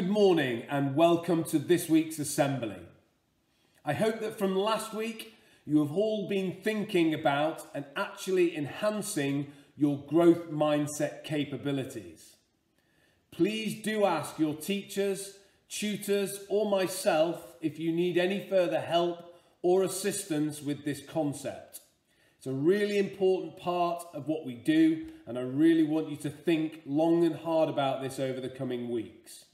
good morning and welcome to this week's assembly. I hope that from last week you have all been thinking about and actually enhancing your growth mindset capabilities. Please do ask your teachers, tutors, or myself if you need any further help or assistance with this concept. It's a really important part of what we do, and I really want you to think long and hard about this over the coming weeks.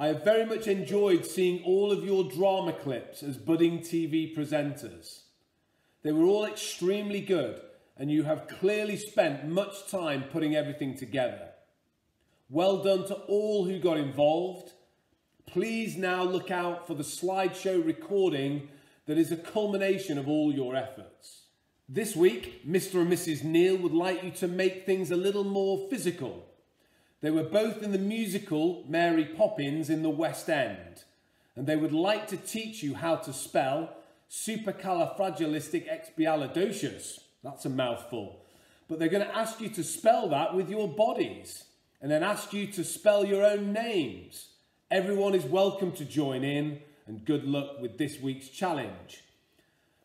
I have very much enjoyed seeing all of your drama clips as budding TV presenters. They were all extremely good, and you have clearly spent much time putting everything together. Well done to all who got involved. Please now look out for the slideshow recording that is a culmination of all your efforts. This week, Mr. and Mrs. Neal would like you to make things a little more physical they were both in the musical Mary Poppins in the West End, and they would like to teach you how to spell supercalifragilisticexpialidocious. That's a mouthful. But they're going to ask you to spell that with your bodies and then ask you to spell your own names. Everyone is welcome to join in, and good luck with this week's challenge.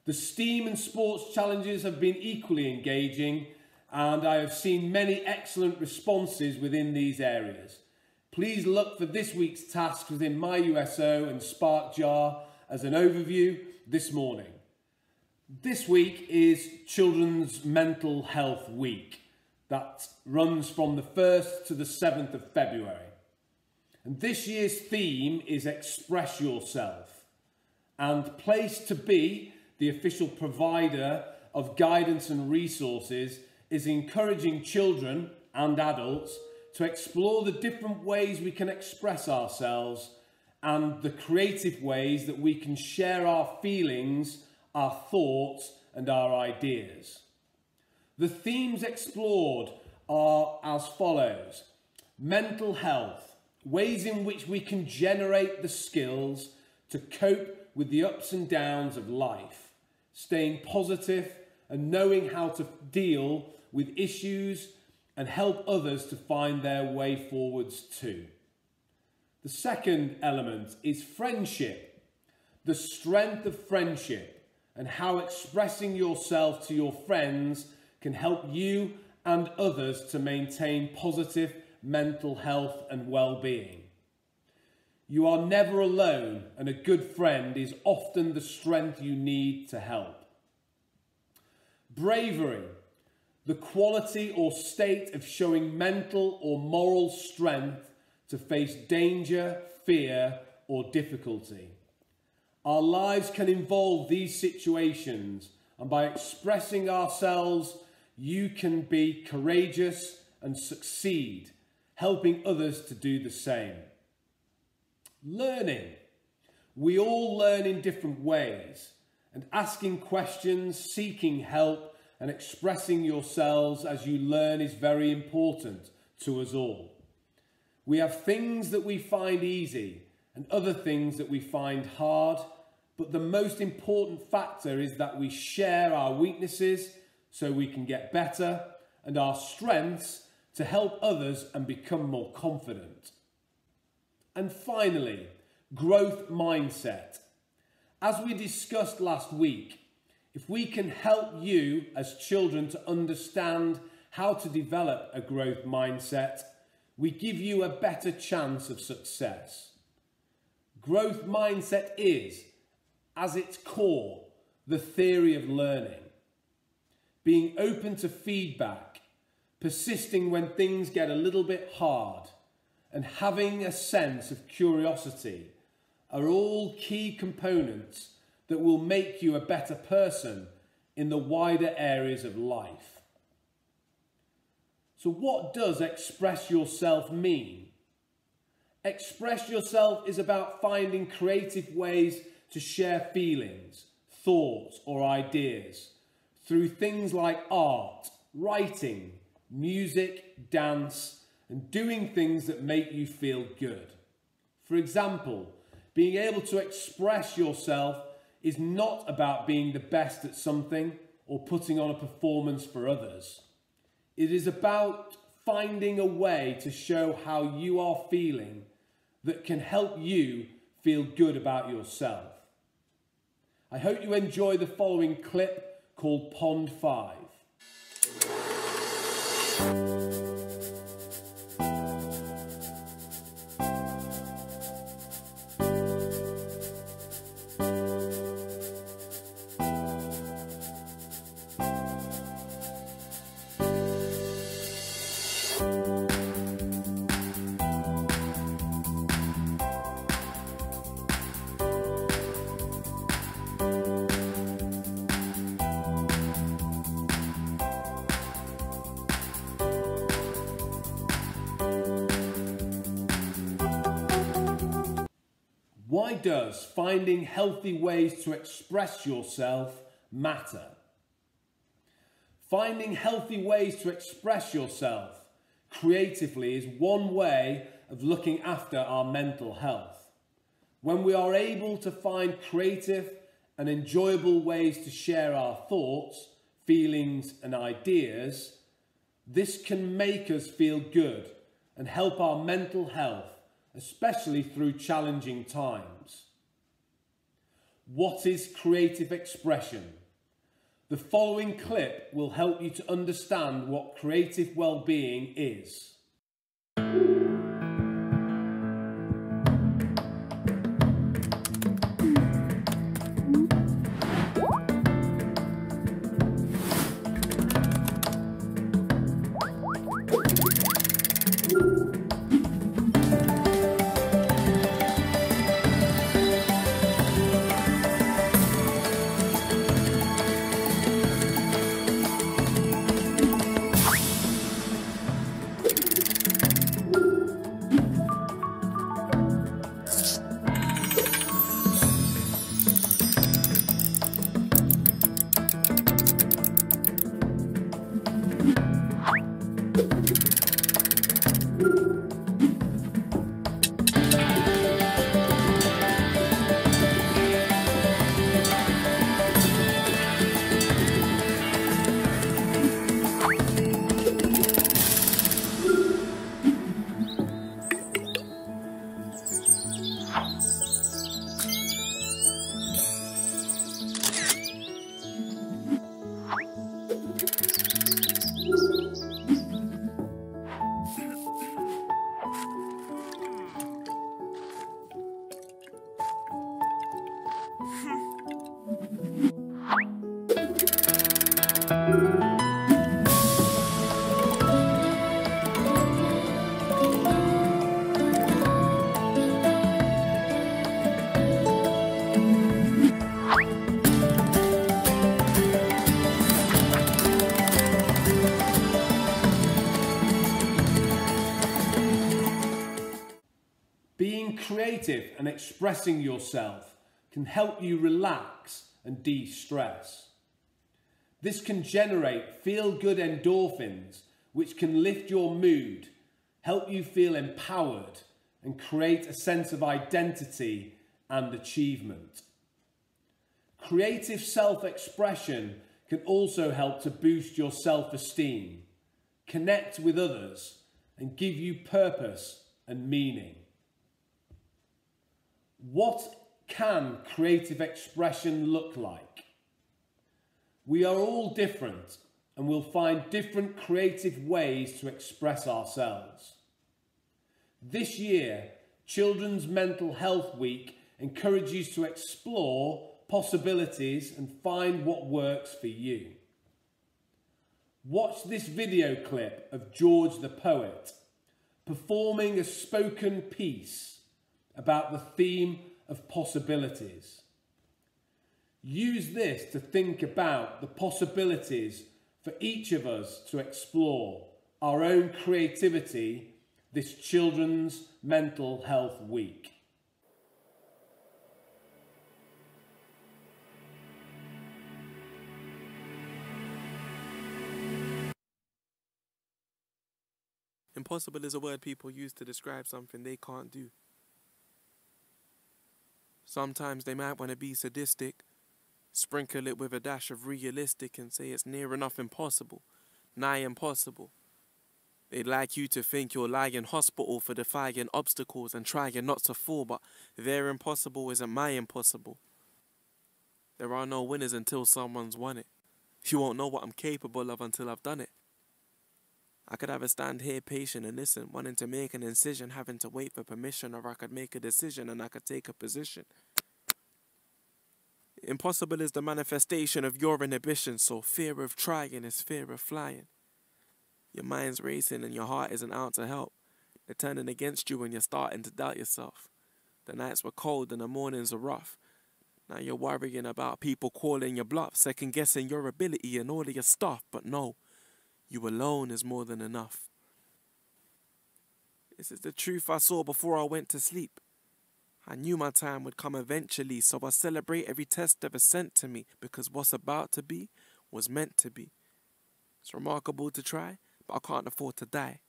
The STEAM and sports challenges have been equally engaging, and I have seen many excellent responses within these areas. Please look for this week's tasks within My USO and SparkJar as an overview this morning. This week is Children's Mental Health Week that runs from the 1st to the 7th of February. And this year's theme is Express Yourself. And Place2Be, the official provider of guidance and resources, is encouraging children and adults to explore the different ways we can express ourselves and the creative ways that we can share our feelings, our thoughts, and our ideas. The themes explored are as follows mental health, ways in which we can generate the skills to cope with the ups and downs of life, staying positive and knowing how to deal with issues and help others to find their way forwards too. The second element is friendship, the strength of friendship, and how expressing yourself to your friends can help you and others to maintain positive mental health and well-being. You are never alone, and a good friend is often the strength you need to help. Bravery the quality or state of showing mental or moral strength to face danger, fear, or difficulty. Our lives can involve these situations, and by expressing ourselves, you can be courageous and succeed, helping others to do the same. Learning. We all learn in different ways, and asking questions, seeking help, and expressing yourselves as you learn is very important to us all. We have things that we find easy and other things that we find hard, but the most important factor is that we share our weaknesses so we can get better and our strengths to help others and become more confident. And finally, growth mindset. As we discussed last week, if we can help you as children to understand how to develop a growth mindset, we give you a better chance of success. Growth mindset is, as its core, the theory of learning. Being open to feedback, persisting when things get a little bit hard, and having a sense of curiosity are all key components that will make you a better person in the wider areas of life. So, what does express yourself mean? Express yourself is about finding creative ways to share feelings, thoughts, or ideas through things like art, writing, music, dance, and doing things that make you feel good. For example, being able to express yourself is not about being the best at something or putting on a performance for others. It is about finding a way to show how you are feeling that can help you feel good about yourself. I hope you enjoy the following clip called Pond 5. Does finding healthy ways to express yourself matter? Finding healthy ways to express yourself creatively is one way of looking after our mental health. When we are able to find creative and enjoyable ways to share our thoughts, feelings, and ideas, this can make us feel good and help our mental health especially through challenging times. What is creative expression? The following clip will help you to understand what creative well-being is. Creative and expressing yourself can help you relax and de stress. This can generate feel good endorphins, which can lift your mood, help you feel empowered, and create a sense of identity and achievement. Creative self expression can also help to boost your self esteem, connect with others, and give you purpose and meaning. What can creative expression look like? We are all different and we'll find different creative ways to express ourselves. This year, Children's Mental Health Week encourages to explore possibilities and find what works for you. Watch this video clip of George the poet performing a spoken piece about the theme of possibilities. Use this to think about the possibilities for each of us to explore our own creativity this Children's Mental Health Week. Impossible is a word people use to describe something they can't do. Sometimes they might want to be sadistic, sprinkle it with a dash of realistic, and say it's near enough impossible, nigh impossible. They'd like you to think you're lying in hospital for defying obstacles and trying not to fall, but their impossible isn't my impossible. There are no winners until someone's won it. You won't know what I'm capable of until I've done it. I could either stand here patient and listen, wanting to make an incision, having to wait for permission, or I could make a decision and I could take a position. Impossible is the manifestation of your inhibition, so fear of trying is fear of flying. Your mind's racing and your heart isn't out to help. They're turning against you and you're starting to doubt yourself. The nights were cold and the mornings are rough. Now you're worrying about people calling your bluff, second guessing your ability and all of your stuff, but no, you alone is more than enough. This is the truth I saw before I went to sleep. I knew my time would come eventually, so I celebrate every test ever sent to me because what's about to be was meant to be. It's remarkable to try, but I can't afford to die.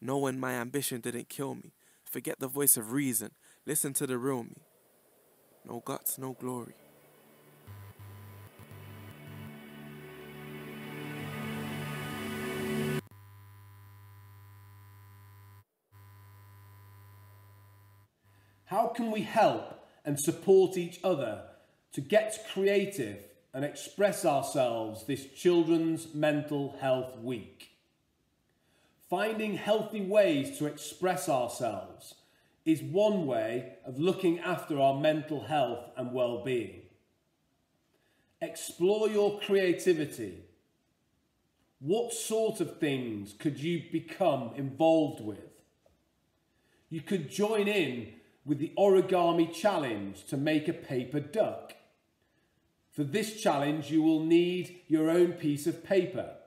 Knowing my ambition didn't kill me. Forget the voice of reason. Listen to the real me. No guts, no glory. Can we help and support each other to get creative and express ourselves this Children's Mental Health Week? Finding healthy ways to express ourselves is one way of looking after our mental health and well-being. Explore your creativity. What sort of things could you become involved with? You could join in with the origami challenge to make a paper duck. For this challenge, you will need your own piece of paper.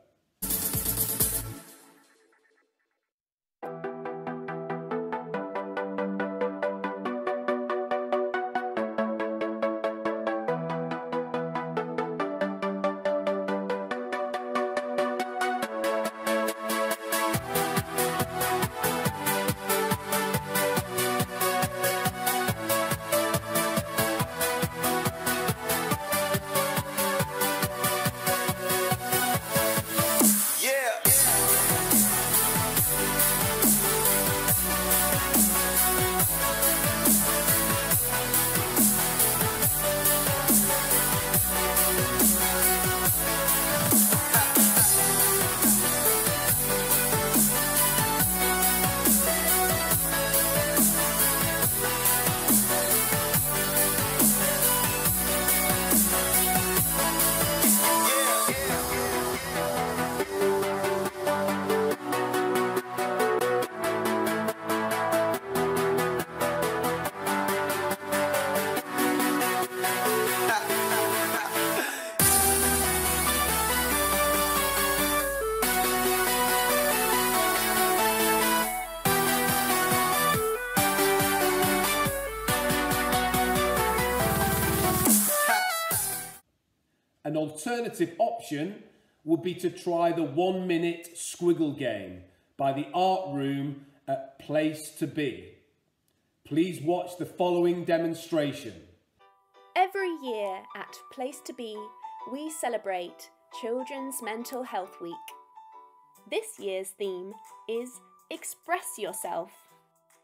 An alternative option would be to try the one minute squiggle game by the art room at Place2Be. Please watch the following demonstration. Every year at Place2Be, we celebrate Children's Mental Health Week. This year's theme is Express Yourself.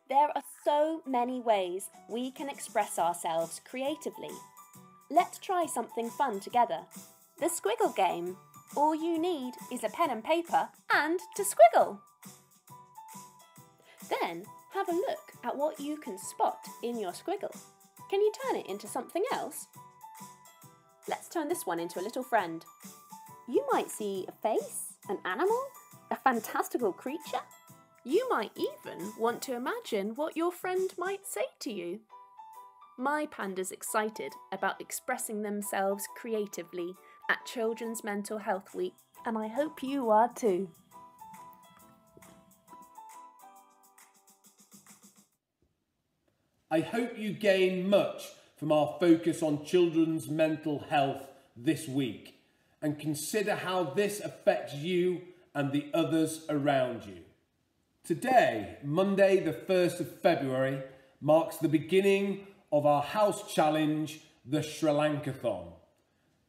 There are so many ways we can express ourselves creatively. Let's try something fun together. The Squiggle Game. All you need is a pen and paper and to squiggle. Then have a look at what you can spot in your squiggle. Can you turn it into something else? Let's turn this one into a little friend. You might see a face, an animal, a fantastical creature. You might even want to imagine what your friend might say to you. My panda's excited about expressing themselves creatively at Children's Mental Health Week, and I hope you are too. I hope you gain much from our focus on children's mental health this week and consider how this affects you and the others around you. Today, Monday, the 1st of February, marks the beginning of our house challenge, the Sri Lankathon.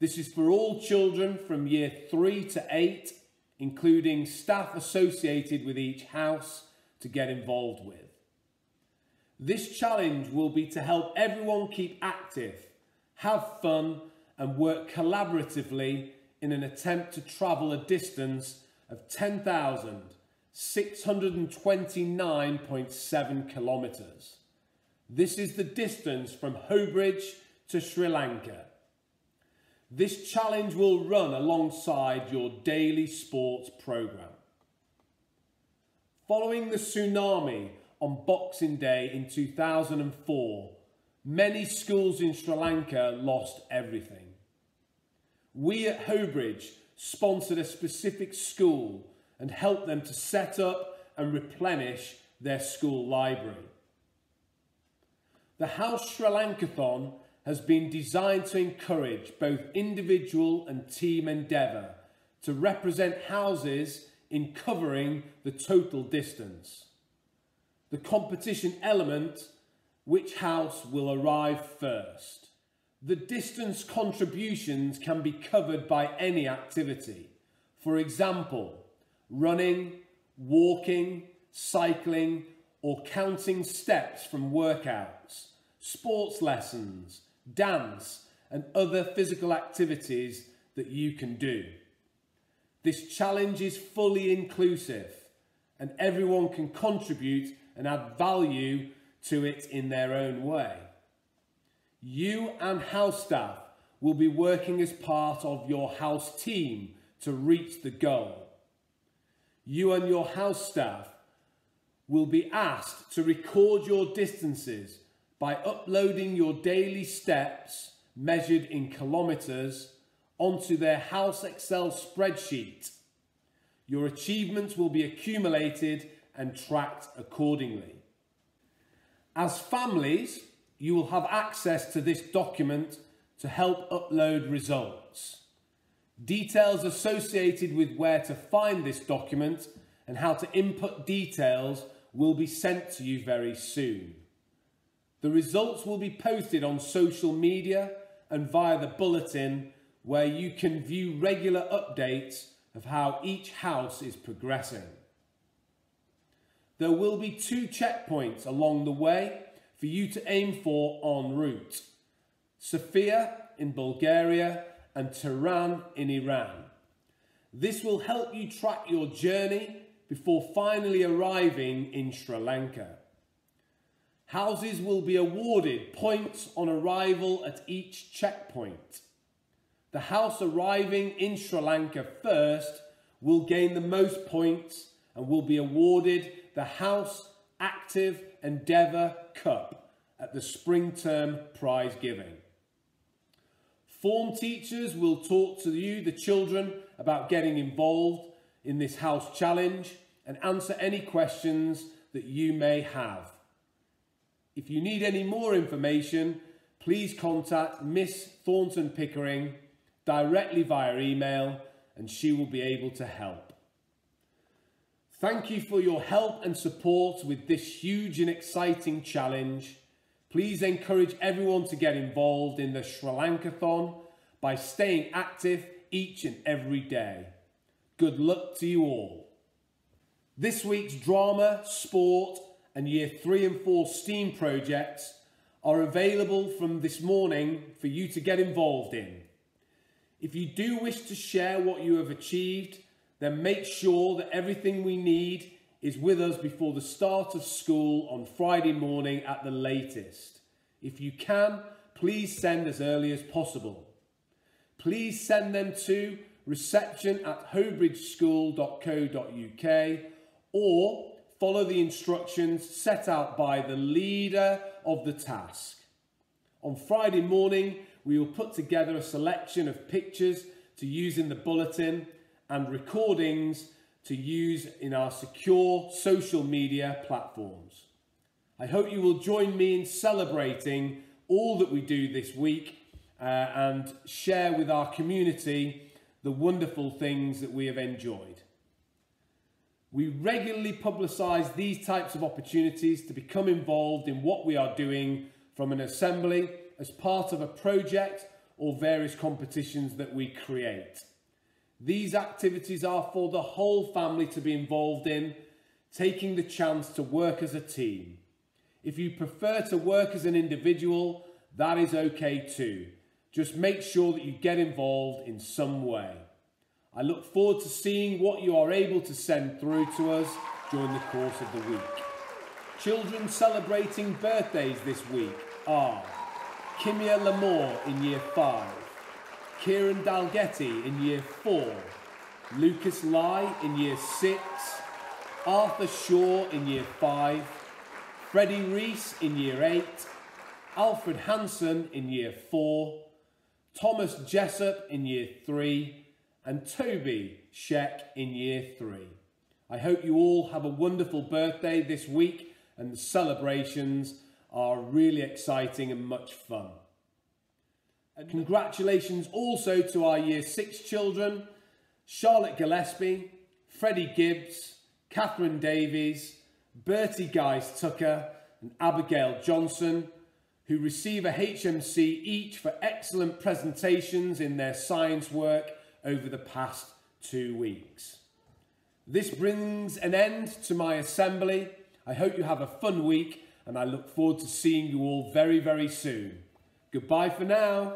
This is for all children from year 3 to 8 including staff associated with each house, to get involved with. This challenge will be to help everyone keep active, have fun, and work collaboratively in an attempt to travel a distance of 10,629.7 kilometres. This is the distance from Hoe Bridge to Sri Lanka. This challenge will run alongside your daily sports programme. Following the tsunami on Boxing Day in 2004, many schools in Sri Lanka lost everything. We at Hoe Bridge sponsored a specific school and helped them to set up and replenish their school library. The House Sri Lankathon has been designed to encourage both individual and team endeavour to represent houses in covering the total distance. The competition element, which house will arrive first. The distance contributions can be covered by any activity. For example, running, walking, cycling, or counting steps from workouts, sports lessons, dance, and other physical activities that you can do. This challenge is fully inclusive and everyone can contribute and add value to it in their own way. You and house staff will be working as part of your house team to reach the goal. You and your house staff will be asked to record your distances by uploading your daily steps measured in kilometres onto their House Excel spreadsheet. Your achievements will be accumulated and tracked accordingly. As families, you will have access to this document to help upload results. Details associated with where to find this document and how to input details will be sent to you very soon. The results will be posted on social media and via the bulletin where you can view regular updates of how each house is progressing. There will be two checkpoints along the way for you to aim for en route. Sofia in Bulgaria and Tehran in Iran. This will help you track your journey before finally arriving in Sri Lanka. Houses will be awarded points on arrival at each checkpoint. The house arriving in Sri Lanka first will gain the most points and will be awarded the House Active Endeavour Cup at the spring term prize giving. Form teachers will talk to you, the children, about getting involved in this house challenge and answer any questions that you may have. If you need any more information, please contact Miss Thornton Pickering directly via email and she will be able to help. Thank you for your help and support with this huge and exciting challenge. Please encourage everyone to get involved in the Sri Lankathon by staying active each and every day. Good luck to you all. This week's drama, sport, and Year 3 and 4 STEAM projects are available from this morning for you to get involved in. If you do wish to share what you have achieved, then make sure that everything we need is with us before the start of school on Friday morning at the latest. If you can, please send as early as possible. Please send them to reception at hoebridgeschool.co.uk or follow the instructions set out by the leader of the task. On Friday morning, we will put together a selection of pictures to use in the bulletin and recordings to use in our secure social media platforms. I hope you will join me in celebrating all that we do this week uh, and share with our community the wonderful things that we have enjoyed. We regularly publicise these types of opportunities to become involved in what we are doing from an assembly as part of a project or various competitions that we create. These activities are for the whole family to be involved in, taking the chance to work as a team. If you prefer to work as an individual, that is okay too. Just make sure that you get involved in some way. I look forward to seeing what you are able to send through to us during the course of the week. Children celebrating birthdays this week are Kimia Lamore in Year 5, Kieran Dalgetty in Year 4, Lucas Lai in Year 6, Arthur Shaw in Year 5, Freddie Reese in Year 8, Alfred Hanson in Year 4, Thomas Jessup in Year 3, and Toby Sheck in Year 3. I hope you all have a wonderful birthday this week and the celebrations are really exciting and much fun. And congratulations also to our Year 6 children, Charlotte Gillespie, Freddie Gibbs, Catherine Davies, Bertie Guys Tucker and Abigail Johnson, who receive a HMC each for excellent presentations in their science work over the past two weeks. This brings an end to my assembly. I hope you have a fun week and I look forward to seeing you all very, very soon. Goodbye for now.